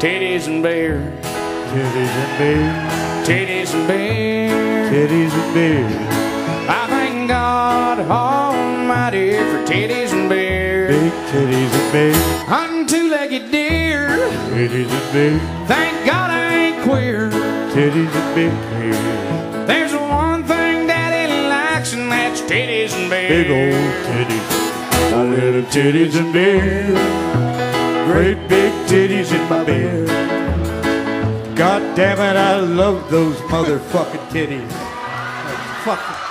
titties and beer, Titties and beer, titties and beer. titties and beer, I thank God Almighty for titties and beer. big titties and beer, Hunting two-legged deer. titties and beer, Thank God I ain't queer. titties and beer, There's one thing Daddy likes, and that's titties and beer. big old titties, a little titties and beer, great big titties in my beer. God damn it, I love those motherfucking titties. Fucking